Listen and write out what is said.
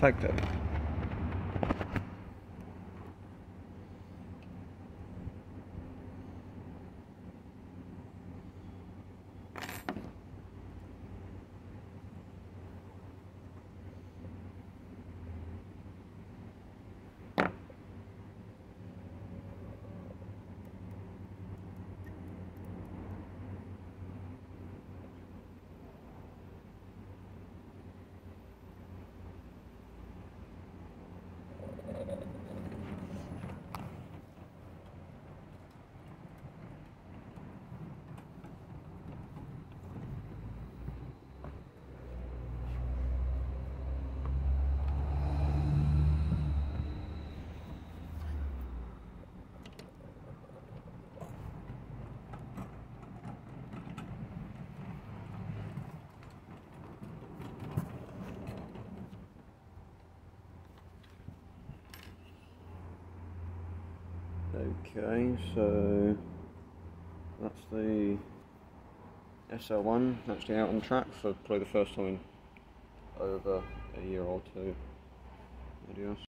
Tack. Okay, so that's the SL1 actually out on track for probably the first time in over a year or two videos.